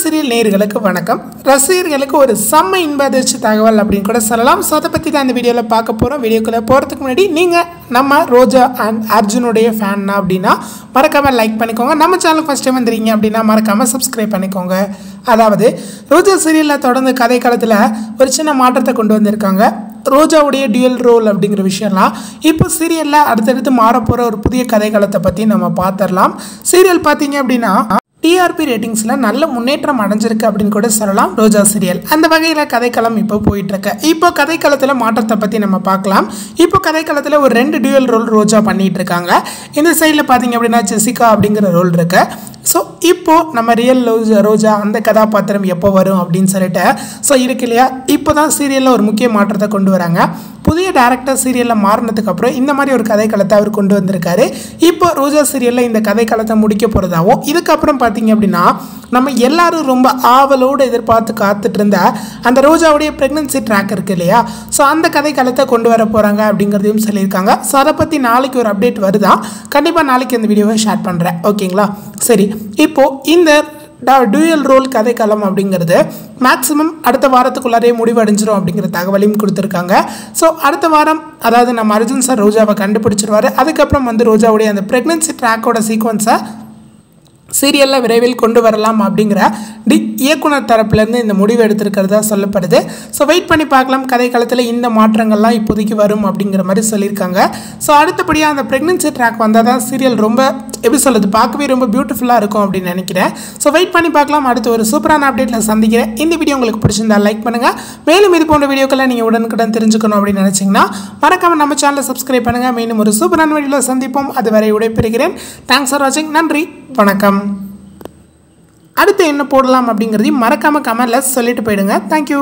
Serial நேர்களுக்கு வணக்கம். ரசிகர்களுக்கு ஒரு செம்ம இன்ப அதிர்ச்சி தகவல் அப்படின்னு கூட சொல்லலாம். ஸோ அதை பற்றி தான் இந்த வீடியோவில் பார்க்க போகிறோம் வீடியோக்குள்ளே போகிறதுக்கு முன்னாடி நீங்கள் நம்ம ரோஜா அண்ட் அர்ஜுனுடைய ஃபேன்னா அப்படின்னா மறக்காமல் லைக் பண்ணிக்கோங்க. நம்ம சேனலுக்கு ஃபஸ்ட் டைம் வந்துருக்கீங்க அப்படின்னா மறக்காமல் சப்ஸ்கிரைப் பண்ணிக்கோங்க. அதாவது ரோஜா சீரியலில் தொடர்ந்து கதை காலத்தில் ஒரு சின்ன மாற்றத்தை கொண்டு வந்திருக்காங்க. ரோஜாவுடைய டியூல் ரோல் அப்படிங்கிற விஷயம்லாம் இப்போ சீரியலில் அடுத்தடுத்து மாறப்போகிற ஒரு புதிய கதைக்களத்தை பற்றி நம்ம பார்த்துடலாம். சீரியல் பார்த்தீங்க அப்படின்னா டிஆர்பி ரேட்டிங்ஸில் நல்ல முன்னேற்றம் அடைஞ்சிருக்கு அப்படின்னு கூட சொல்லலாம் ரோஜா சீரியல் அந்த வகையில் கதைக்களம் இப்போ போயிட்டுருக்கு. இப்போ கதைக்களத்தில் மாற்றத்தை பற்றி நம்ம பார்க்கலாம். இப்போ கதைக்களத்தில் ஒரு ரெண்டு டியூயல் ரோல் ரோஜா பண்ணிகிட்டு இருக்காங்க இந்த சைடில் பார்த்தீங்க அப்படின்னா ஜெசிகா அப்படிங்கிற ரோல் இருக்குது ஸோ இப்போது நம்ம ரியல் ரோஜா ரோஜா அந்த கதாபாத்திரம் எப்போ வரும் அப்படின்னு சொல்லிட்டு ஸோ இருக்கு இல்லையா? இப்போ தான் சீரியலில் ஒரு முக்கிய மாற்றத்தை கொண்டு வராங்க. புதிய டேரக்டர் சீரியலில் மாறினதுக்கப்புறம் இந்த மாதிரி ஒரு கதைக்களத்தை அவர் கொண்டு வந்திருக்காரு. இப்போ ரோஜா சீரியலில் இந்த கதைக்களத்தை முடிக்க போகிறதாவும் இதுக்கப்புறம் பார்த்தீங்க அப்படின்னா நம்ம எல்லாரும் ரொம்ப ஆவலோடு எதிர்பார்த்து காத்துட்டு இருந்த அந்த ரோஜாவுடைய ப்ரெக்னன்சி ட்ராக் இருக்கு இல்லையா? ஸோ அந்த கதைக்களத்தை கொண்டு வர போகிறாங்க அப்படிங்கிறதையும் சொல்லியிருக்காங்க. ஸோ அதை பற்றி நாளைக்கு ஒரு அப்டேட் வருதா? கண்டிப்பாக நாளைக்கு இந்த வீடியோவை ஷேர் பண்ணுறேன் ஓகேங்களா சரி. இப்போது இந்த டூயல் ரோல் கதைக்களம் அப்படிங்கிறது மேக்ஸிமம் அடுத்த வாரத்துக்குள்ளாரே முடிவடைஞ்சிரும் அப்படிங்கிற தகவலையும் கொடுத்துருக்காங்க. ஸோ அடுத்த வாரம் அதாவது நம்ம அர்ஜுன் சார் ரோஜாவை கண்டுபிடிச்சிருவார். அதுக்கப்புறம் வந்து ரோஜாவுடைய அந்த ப்ரெக்னன்சி ட்ராக்கோட சீக்வன்ஸை சீரியலில் விரைவில் கொண்டு வரலாம் அப்படிங்கிற டி இயக்குனர் தரப்புலேருந்து இந்த முடிவு எடுத்திருக்கிறதா சொல்லப்படுது. ஸோ வெயிட் பண்ணி பார்க்கலாம். கதை காலத்தில் இந்த மாற்றங்கள்லாம் இப்போதைக்கு வரும் அப்படிங்கிற மாதிரி சொல்லியிருக்காங்க. ஸோ அடுத்தபடியாக அந்த ப்ரெக்னென்சி ட்ராக் வந்தால் தான் சீரியல் ரொம்ப எப்படி சொல்கிறது பார்க்கவே ரொம்ப பியூட்டிஃபுல்லாக இருக்கும் அப்படின்னு நினைக்கிறேன். ஸோ வெயிட் பண்ணி பார்க்கலாம். அடுத்து ஒரு சூப்பரான அப்டேட்டில் சந்திக்கிறேன். இந்த வீடியோ உங்களுக்கு பிடிச்சிருந்தா லைக் பண்ணுங்கள் மேலும் இது போன்ற வீடியோக்களை நீங்கள் உடனுக்குடன் தெரிஞ்சுக்கணும் அப்படின்னு நினச்சிங்கன்னா மறக்காமல் நம்ம சேனலை சப்ஸ்கிரைப் பண்ணுங்கள் மீண்டும் ஒரு சூப்பரான வீடியோவில் சந்திப்போம். அதுவரை விடைபெறுகிறேன். தேங்க்ஸ் ஃபார் வாட்சிங் நன்றி. வணக்கம். அடுத்து என்ன போடலாம் அப்படிங்கிறதையும் மறக்காமல் கமெண்டில் சொல்லிட்டு போயிடுங்க. தேங்க்யூ